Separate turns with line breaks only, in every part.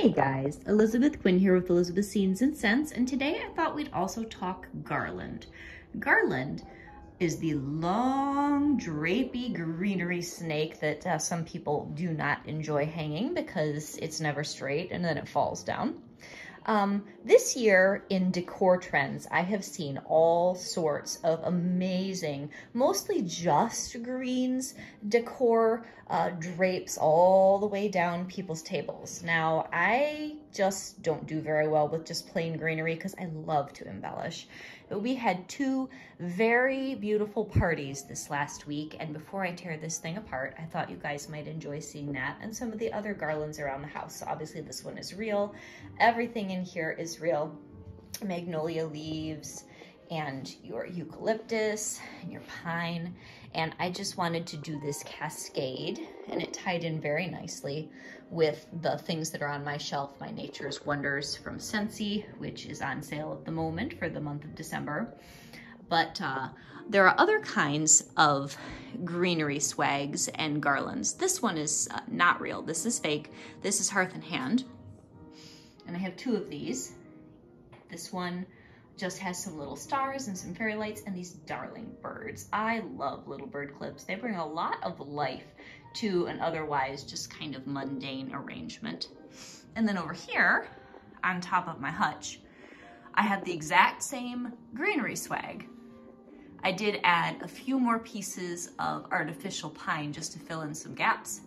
Hey guys, Elizabeth Quinn here with Elizabeth Scenes and Scents, and today I thought we'd also talk garland. Garland is the long, drapey greenery snake that uh, some people do not enjoy hanging because it's never straight and then it falls down. Um, this year in decor trends, I have seen all sorts of amazing, mostly just greens decor uh, drapes all the way down people's tables. Now, I just don't do very well with just plain greenery because I love to embellish. But we had two very beautiful parties this last week. And before I tear this thing apart, I thought you guys might enjoy seeing that and some of the other garlands around the house. So obviously this one is real. Everything in here is real. Magnolia leaves, and your eucalyptus and your pine. And I just wanted to do this cascade and it tied in very nicely with the things that are on my shelf, my Nature's Wonders from Scentsy, which is on sale at the moment for the month of December. But uh, there are other kinds of greenery swags and garlands. This one is uh, not real. This is fake. This is Hearth and Hand. And I have two of these. This one just has some little stars and some fairy lights and these darling birds. I love little bird clips. They bring a lot of life to an otherwise just kind of mundane arrangement. And then over here, on top of my hutch, I have the exact same greenery swag. I did add a few more pieces of artificial pine just to fill in some gaps.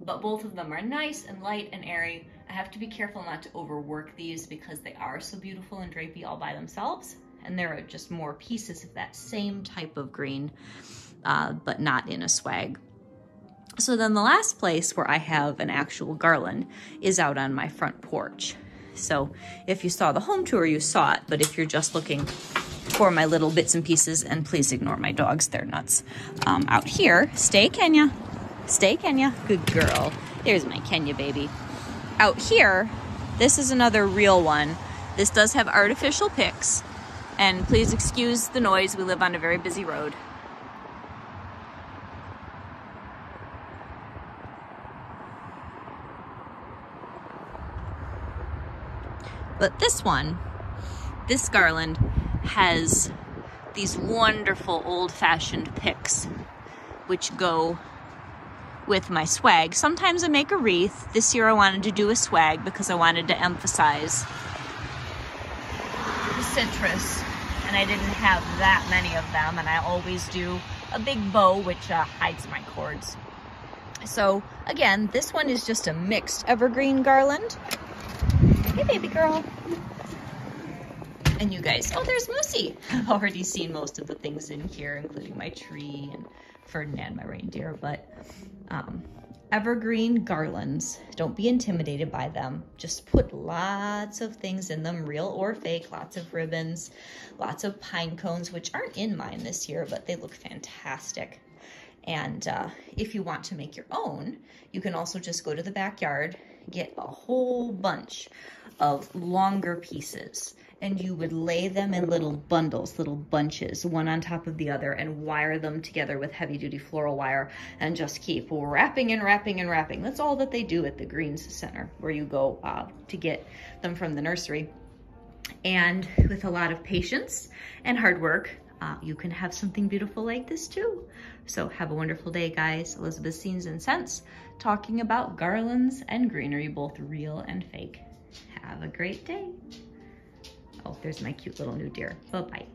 But both of them are nice and light and airy I have to be careful not to overwork these because they are so beautiful and drapey all by themselves. And there are just more pieces of that same type of green, uh, but not in a swag. So then the last place where I have an actual garland is out on my front porch. So if you saw the home tour, you saw it. But if you're just looking for my little bits and pieces, and please ignore my dogs, they're nuts. Um, out here, stay Kenya, stay Kenya, good girl. There's my Kenya baby out here, this is another real one. This does have artificial picks, and please excuse the noise. We live on a very busy road. But this one, this garland, has these wonderful old-fashioned picks, which go with my swag. Sometimes I make a wreath. This year I wanted to do a swag because I wanted to emphasize the citrus and I didn't have that many of them and I always do a big bow which uh, hides my cords. So again, this one is just a mixed evergreen garland. Hey baby girl. And you guys, oh there's Moosey. I've already seen most of the things in here, including my tree and Ferdinand, my reindeer, but um, evergreen garlands. Don't be intimidated by them. Just put lots of things in them, real or fake, lots of ribbons, lots of pine cones, which aren't in mine this year, but they look fantastic. And uh, if you want to make your own, you can also just go to the backyard, get a whole bunch of longer pieces and you would lay them in little bundles, little bunches, one on top of the other, and wire them together with heavy duty floral wire and just keep wrapping and wrapping and wrapping. That's all that they do at the Greens Center where you go uh, to get them from the nursery. And with a lot of patience and hard work, uh, you can have something beautiful like this too. So have a wonderful day, guys. Elizabeth Scenes and Scents, talking about garlands and greenery, both real and fake. Have a great day. Oh, there's my cute little new deer. Oh, Bye-bye.